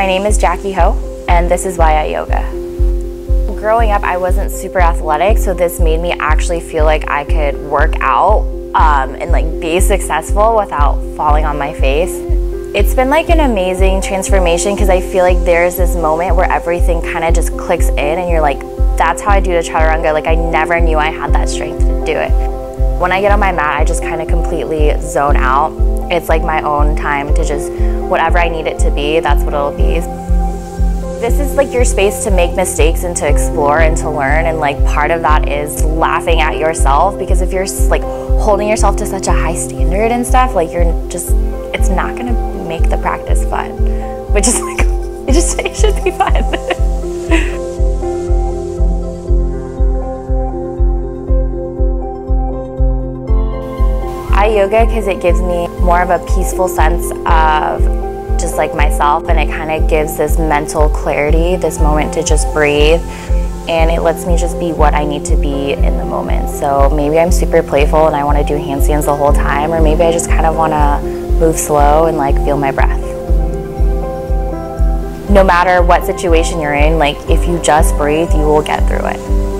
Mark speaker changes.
Speaker 1: My name is Jackie Ho, and this is Why I Yoga. Growing up, I wasn't super athletic, so this made me actually feel like I could work out um, and like be successful without falling on my face. It's been like an amazing transformation because I feel like there's this moment where everything kind of just clicks in and you're like, that's how I do the chaturanga. Like I never knew I had that strength to do it. When I get on my mat, I just kind of completely zone out. It's like my own time to just, whatever I need it to be, that's what it'll be. This is like your space to make mistakes and to explore and to learn and like part of that is laughing at yourself because if you're like holding yourself to such a high standard and stuff, like you're just, it's not gonna make the practice fun, which is like, it just it should be fun. I yoga because it gives me more of a peaceful sense of just like myself and it kind of gives this mental clarity, this moment to just breathe and it lets me just be what I need to be in the moment. So maybe I'm super playful and I want to do handstands the whole time or maybe I just kind of want to move slow and like feel my breath. No matter what situation you're in, like if you just breathe, you will get through it.